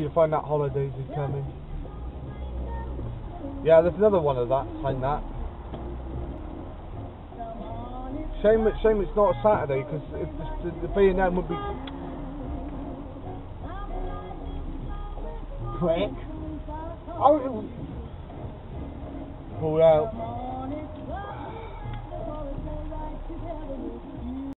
You find that holidays is coming. Yeah, there's another one of that, Like that. Shame, shame it's not a Saturday, because the, the B&M would be... Quick. Oh, pulled out.